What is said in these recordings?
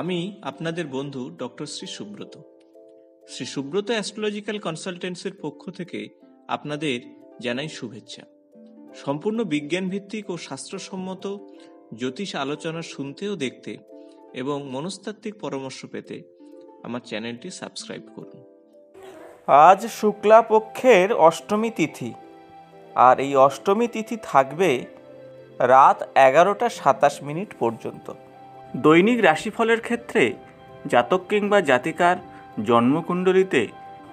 আমি আপনাদের বন্ধু ডক্টর শ্রী সুব্রত। শ্রী সুব্রত অ্যাস্ট্রোলজিক্যাল কনসালটেন্সের পক্ষ থেকে আপনাদের জানাই শুভেচ্ছা। সম্পূর্ণ বিজ্ঞান ভিত্তিক ও শাস্ত্রসম্মত জ্যোতিষ আলোচনা শুনতে ও দেখতে এবং মনস্তাত্ত্বিক পরামর্শ পেতে আমার চ্যানেলটি সাবস্ক্রাইব করুন। আজ শুক্লা পক্ষের অষ্টমী তিথি। আর এই অষ্টমী তিথি থাকবে রাত এগারোটা সাতাশ মিনিট পর্যন্ত। দৈনিক রাশিফলের ক্ষেত্রে জাতক কিংবা জাতিকার জন্মকুণ্ডলিতে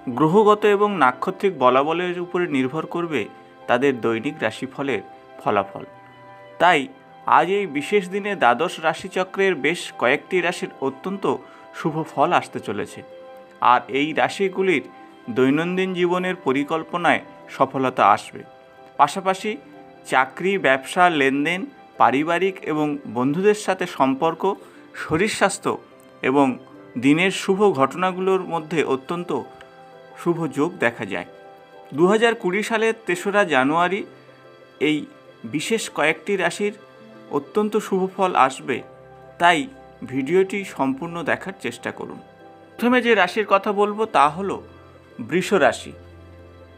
গ্রহগত এবং নাক্ষত্রিক বলাবলের উপরে নির্ভর করবে তাদের দৈনিক রাশিফলের ফলাফল। তাই আজ এই বিশেষ দিনে দ্বাদশ রাশিচক্রের বেশ কয়েকটি রাশির অত্যন্ত শুভ ফল আসতে চলেছে। আর এই রাশিগুলির দৈনন্দিন জীবনের পরিকল্পনায় সফলতা আসবে। পাশাপাশি চাকরি, ব্যবসা, লেনদেন পারিবারিক এবং বন্ধুদের সাথে সম্পর্ক শরীর স্বাস্থ্য এবং দিনের শুভ ঘটনাগুলোর মধ্যে অত্যন্ত শুভ যোগ দেখা যায়। দু হাজার কুড়ি সালের তেসরা জানুয়ারি এই বিশেষ কয়েকটি রাশির অত্যন্ত শুভ ফল আসবে, তাই ভিডিওটি সম্পূর্ণ দেখার চেষ্টা করুন। প্রথমে যে রাশির কথা বলব তা হলো বৃষ রাশি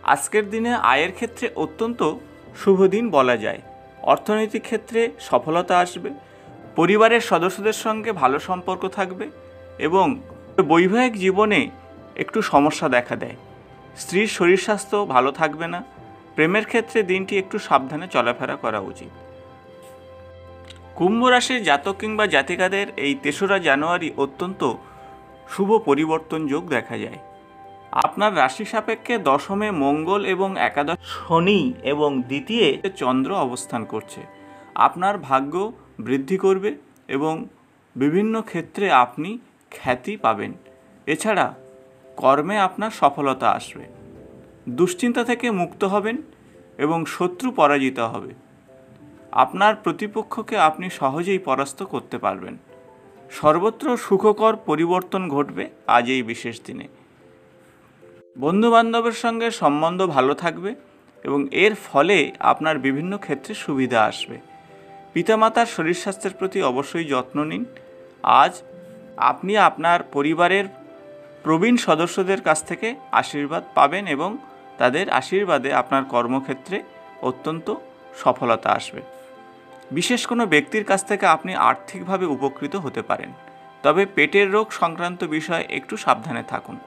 আজকের দিনে আয়ের ক্ষেত্রে অত্যন্ত শুভ দিন বলা যায়। অর্থনৈতিক ক্ষেত্রে সফলতা আসবে, পরিবারের সদস্যদের সঙ্গে ভালো সম্পর্ক থাকবে এবং বৈবাহিক জীবনে একটু সমস্যা দেখা দেয়। স্ত্রীর শরীর স্বাস্থ্য ভালো থাকবে না, প্রেমের ক্ষেত্রে দিনটি একটু সাবধানে চলাফেরা করা উচিত। কুম্ভ রাশির জাতক কিংবা জাতিকাদের এই তেসরা জানুয়ারি অত্যন্ত শুভ পরিবর্তন যোগ দেখা যায়। আপনার রাশি সাপেক্ষে দশমে মঙ্গল এবং একাদশ শনি এবং দ্বিতীয় চন্দ্র অবস্থান করছে। আপনার ভাগ্য বৃদ্ধি করবে এবং বিভিন্ন ক্ষেত্রে আপনি খ্যাতি পাবেন। এছাড়া কর্মে আপনার সফলতা আসবে। দুশ্চিন্তা থেকে মুক্ত হবেন এবং শত্রু পরাজিত হবে। আপনার প্রতিপক্ষকে আপনি সহজেই পরাস্ত করতে পারবেন। সর্বত্র সুখকর পরিবর্তন ঘটবে আজ এই বিশেষ দিনে। বন্ধুবান্ধবের সঙ্গে সম্বন্ধ ভালো থাকবে এবং এর ফলে আপনার বিভিন্ন ক্ষেত্রে সুবিধা আসবে। পিতামাতার শরীর স্বাস্থ্যের প্রতি অবশ্যই যত্ন নিন। আজ আপনি আপনার পরিবারের প্রবীণ সদস্যদের কাছ থেকে আশীর্বাদ পাবেন এবং তাদের আশীর্বাদে আপনার কর্মক্ষেত্রে অত্যন্ত সফলতা আসবে। বিশেষ কোনো ব্যক্তির কাছ থেকে আপনি আর্থিকভাবে উপকৃত হতে পারেন। তবে পেটের রোগ সংক্রান্ত বিষয়ে একটু সাবধানে থাকুন।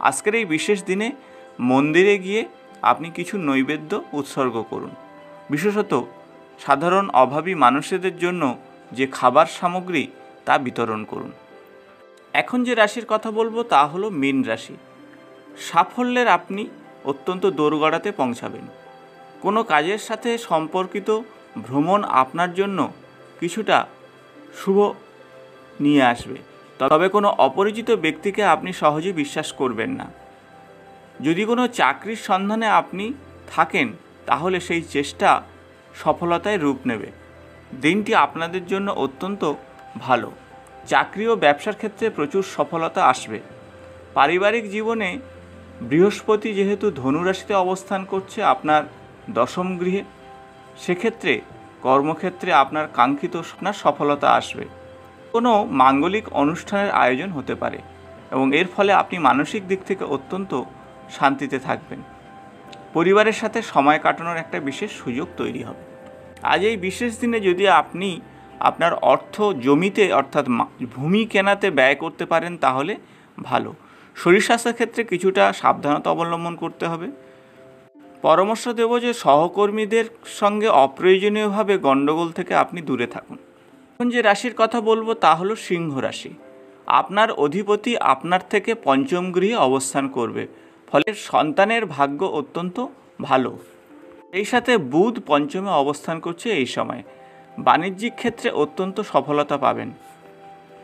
আজকের এই বিশেষ দিনে মন্দিরে গিয়ে আপনি কিছু নৈবেদ্য উৎসর্গ করুন। বিশেষত সাধারণ অভাবী মানুষদের জন্য যে খাবার সামগ্রী তা বিতরণ করুন। এখন যে রাশির কথা বলব তা হলো মীন রাশি। সাফল্যের আপনি অত্যন্ত দোরগড়াতে পৌঁছাবেন। কোনো কাজের সাথে সম্পর্কিত ভ্রমণ আপনার জন্য কিছুটা শুভ নিয়ে আসবে। তবে কোনো অপরিচিত ব্যক্তিকে আপনি সহজে বিশ্বাস করবেন না। যদি কোনো চাকরির সন্ধানে আপনি থাকেন, তাহলে সেই চেষ্টা সফলতায় রূপ নেবে। দিনটি আপনাদের জন্য অত্যন্ত ভালো। চাকরি ও ব্যবসার ক্ষেত্রে প্রচুর সফলতা আসবে। পারিবারিক জীবনে বৃহস্পতি যেহেতু ধনুরাশিতে অবস্থান করছে আপনার দশম গৃহে, সেক্ষেত্রে কর্মক্ষেত্রে আপনার কাঙ্ক্ষিত সফলতা আসবে। কোনো মাঙ্গলিক অনুষ্ঠানের আয়োজন হতে পারে এবং এর ফলে আপনি মানসিক দিক থেকে অত্যন্ত শান্তিতে থাকবেন। পরিবারের সাথে সময় কাটানোর একটা বিশেষ সুযোগ তৈরি হবে। আজ এই বিশেষ দিনে যদি আপনি আপনার অর্থ জমিতে অর্থাৎ ভূমি কেনাতে ব্যয় করতে পারেন তাহলে ভালো। শরীর স্বাস্থ্যের ক্ষেত্রে কিছুটা সাবধানতা অবলম্বন করতে হবে। পরামর্শ দেব যে সহকর্মীদের সঙ্গে অপ্রয়োজনীয়ভাবে গণ্ডগোল থেকে আপনি দূরে থাকুন। এখন যে রাশির কথা বলব তা হলো সিংহ রাশি। আপনার অধিপতি আপনার থেকে পঞ্চম গৃহে অবস্থান করবে। ফলে সন্তানের ভাগ্য অত্যন্ত ভালো। এই সাথে বুধ পঞ্চমে অবস্থান করছে এই সময়। বাণিজ্যিক ক্ষেত্রে অত্যন্ত সফলতা পাবেন।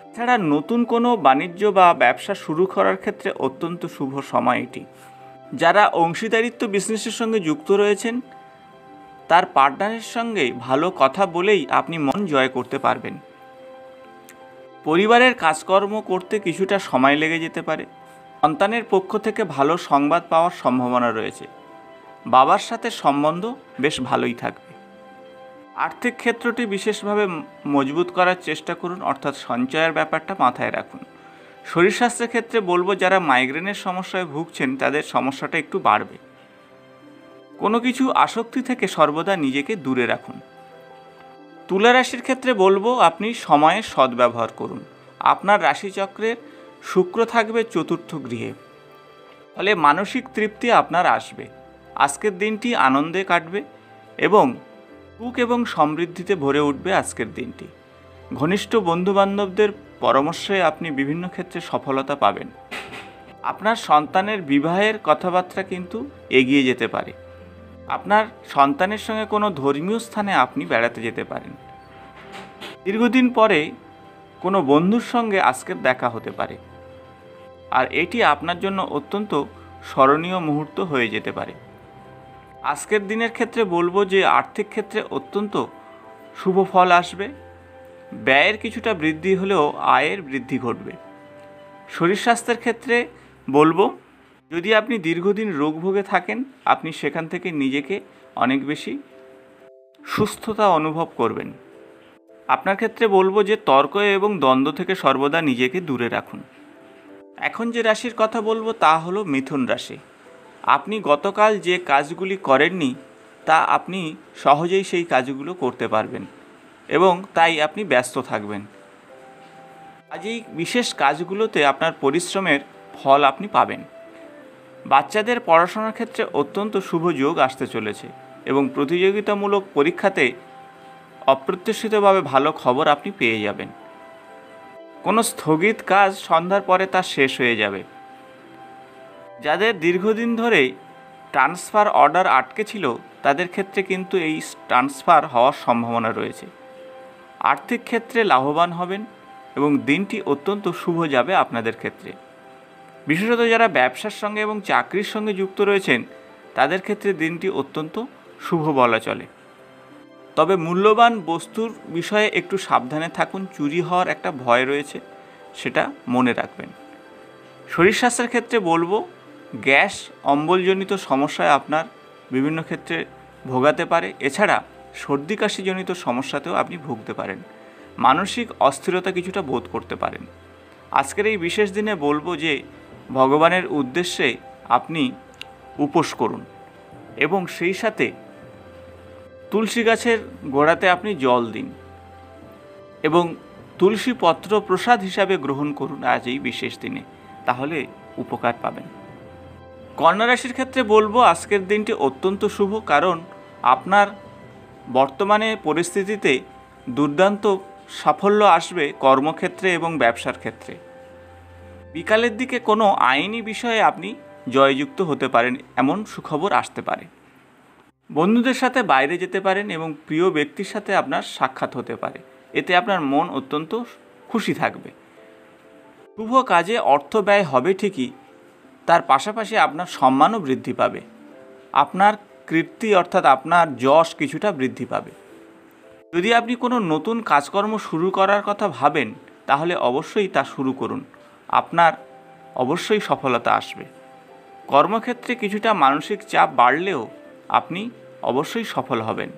এছাড়া নতুন কোনো বাণিজ্য বা ব্যবসা শুরু করার ক্ষেত্রে অত্যন্ত শুভ সময় এটি। যারা অংশীদারিত্ব বিজনেসের সঙ্গে যুক্ত রয়েছেন তার পার্টনারের সঙ্গে ভালো কথা বলেই আপনি মন জয় করতে পারবেন। পরিবারের কাজকর্ম করতে কিছুটা সময় লেগে যেতে পারে। সন্তানের পক্ষ থেকে ভালো সংবাদ পাওয়ার সম্ভাবনা রয়েছে। বাবার সাথে সম্বন্ধ বেশ ভালোই থাকবে। আর্থিক ক্ষেত্রটি বিশেষভাবে মজবুত করার চেষ্টা করুন, অর্থাৎ সঞ্চয়ের ব্যাপারটা মাথায় রাখুন। শরীর স্বাস্থ্যের ক্ষেত্রে বলব, যারা মাইগ্রেনের সমস্যায় ভুগছেন, তাদের সমস্যাটা একটু বাড়বে। কোনো কিছু আসক্তি থেকে সর্বদা নিজেকে দূরে রাখুন। তুলা রাশির ক্ষেত্রে বলব, আপনি সময়ের সদ্ব্যবহার করুন। আপনার রাশিচক্রের শুক্র থাকবে চতুর্থ গৃহে। ফলে মানসিক তৃপ্তি আপনার আসবে। আজকের দিনটি আনন্দে কাটবে এবং সুখ এবং সমৃদ্ধিতে ভরে উঠবে আজকের দিনটি। ঘনিষ্ঠ বন্ধুবান্ধবদের পরামর্শে আপনি বিভিন্ন ক্ষেত্রে সফলতা পাবেন। আপনার সন্তানের বিবাহের কথাবার্তা কিন্তু এগিয়ে যেতে পারে। আপনার সন্তানের সঙ্গে কোনো ধর্মীয় স্থানে আপনি বেড়াতে যেতে পারেন। দীর্ঘদিন পরে কোনো বন্ধুর সঙ্গে আজকের দেখা হতে পারে। আর এটি আপনার জন্য অত্যন্ত স্মরণীয় মুহূর্ত হয়ে যেতে পারে। আজকের দিনের ক্ষেত্রে বলব যে আর্থিক ক্ষেত্রে অত্যন্ত শুভ ফল আসবে। ব্যয়ের কিছুটা বৃদ্ধি হলেও আয়ের বৃদ্ধি ঘটবে। শরীর স্বাস্থ্যের ক্ষেত্রে বলব যদি আপনি দীর্ঘদিন রোগ ভোগে থাকেন, আপনি সেখান থেকে নিজেকে অনেক বেশি সুস্থতা অনুভব করবেন। আপনার ক্ষেত্রে বলব যে তর্ক এবং দ্বন্দ্ব থেকে সর্বদা নিজেকে দূরে রাখুন। এখন যে রাশির কথা বলব তা হলো মিথুন রাশি। আপনি গতকাল যে কাজগুলি করেননি, তা আপনি সহজেই সেই কাজগুলো করতে পারবেন এবং তাই আপনি ব্যস্ত থাকবেন। আজ এই বিশেষ কাজগুলোতে আপনার পরিশ্রমের ফল আপনি পাবেন। বাচ্চাদের পড়াশোনার ক্ষেত্রে অত্যন্ত শুভ যোগ আসতে চলেছে এবং প্রতিযোগিতামূলক পরীক্ষাতে অপ্রত্যাশিতভাবে ভালো খবর আপনি পেয়ে যাবেন। কোনো স্থগিত কাজ সন্ধ্যার পরে তা শেষ হয়ে যাবে। যাদের দীর্ঘদিন ধরে ট্রান্সফার অর্ডার আটকে ছিল, তাদের ক্ষেত্রে কিন্তু এই ট্রান্সফার হওয়ার সম্ভাবনা রয়েছে। আর্থিক ক্ষেত্রে লাভবান হবেন এবং দিনটি অত্যন্ত শুভ যাবে আপনাদের ক্ষেত্রে। বিশেষত যারা ব্যবসার সঙ্গে এবং চাকরির সঙ্গে যুক্ত রয়েছেন, তাদের ক্ষেত্রে দিনটি অত্যন্ত শুভ বলা চলে। তবে মূল্যবান বস্তুর বিষয়ে একটু সাবধানে থাকুন, চুরি হওয়ার একটা ভয় রয়েছে, সেটা মনে রাখবেন। শরীর স্বাস্থ্যের ক্ষেত্রে বলব, গ্যাস, অম্বলজনিত সমস্যায় আপনার বিভিন্ন ক্ষেত্রে ভোগাতে পারে। এছাড়া সর্দি কাশিজনিত সমস্যাতেও আপনি ভুগতে পারেন। মানসিক অস্থিরতা কিছুটা বোধ করতে পারেন। আজকের এই বিশেষ দিনে বলব যে ভগবানের উদ্দেশ্যে আপনি উপোস করুন এবং সেই সাথে তুলসী গাছের গোড়াতে আপনি জল দিন এবং তুলসী পত্র প্রসাদ হিসাবে গ্রহণ করুন আজ এই বিশেষ দিনে, তাহলে উপকার পাবেন। কন্যা ক্ষেত্রে বলব আজকের দিনটি অত্যন্ত শুভ কারণ আপনার বর্তমানে পরিস্থিতিতে দুর্দান্ত সাফল্য আসবে কর্মক্ষেত্রে এবং ব্যবসার ক্ষেত্রে। বিকালের দিকে কোনো আইনি বিষয়ে আপনি জয়যুক্ত হতে পারেন, এমন সুখবর আসতে পারে। বন্ধুদের সাথে বাইরে যেতে পারেন এবং প্রিয় ব্যক্তির সাথে আপনার সাক্ষাৎ হতে পারে। এতে আপনার মন অত্যন্ত খুশি থাকবে। শুভ কাজে অর্থ ব্যয় হবে ঠিকই, তার পাশাপাশি আপনার সম্মানও বৃদ্ধি পাবে। আপনার কীর্তি অর্থাৎ আপনার যশ কিছুটা বৃদ্ধি পাবে। যদি আপনি কোনো নতুন কাজকর্ম শুরু করার কথা ভাবেন, তাহলে অবশ্যই তা শুরু করুন। আপনার অবশ্যই সফলতা আসবে। কর্মক্ষেত্রে কিছুটা মানসিক চাপ বাড়লেও আপনি অবশ্যই সফল হবেন।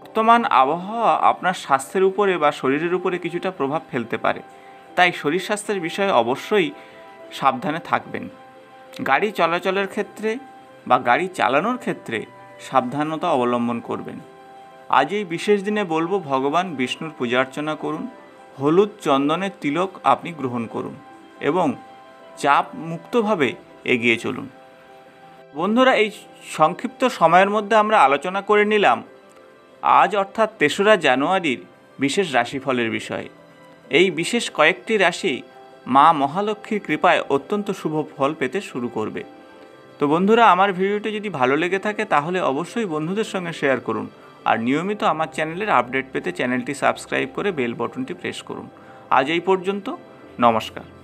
বর্তমান আবহাওয়া আপনার স্বাস্থ্যের উপরে বা শরীরের উপরে কিছুটা প্রভাব ফেলতে পারে। তাই শরীর স্বাস্থ্যের বিষয়ে অবশ্যই সাবধানে থাকবেন। গাড়ি চলাচলের ক্ষেত্রে বা গাড়ি চালানোর ক্ষেত্রে সাবধানতা অবলম্বন করবেন। আজ এই বিশেষ দিনে বলব, ভগবান বিষ্ণুর পূজা অর্চনা করুন। হলুদ চন্দনের তিলক আপনি গ্রহণ করুন এবং চাপ মুক্তভাবে এগিয়ে চলুন। বন্ধুরা, এই সংক্ষিপ্ত সময়ের মধ্যে আমরা আলোচনা করে নিলাম, আজ অর্থাৎ তেসরা জানুয়ারির বিশেষ রাশিফলের বিষয়ে। এই বিশেষ কয়েকটি রাশি মা মহালক্ষ্মীর কৃপায় অত্যন্ত শুভ ফল পেতে শুরু করবে। তো বন্ধুরা, আমার ভিডিওটি যদি ভালো লেগে থাকে, তাহলে অবশ্যই বন্ধুদের সঙ্গে শেয়ার করুন। আর নিয়মিত আমার চ্যানেলের আপডেট পেতে চ্যানেলটি সাবস্ক্রাইব করে বেল বটনটি প্রেস করুন। আজ এই পর্যন্ত, নমস্কার।